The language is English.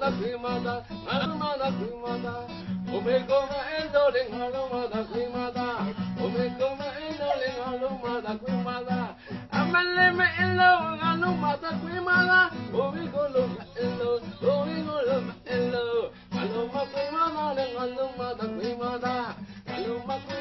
mada kumada, mada kumada. Ome koma endole ngalo mada kumada. Ome koma endole ngalo mada kumada. Amale me elo ngalo mada kumada. Ome kolo elo, ome kolo elo. Ngalo mada kumada, ngalo mada kumada. Ngalo mada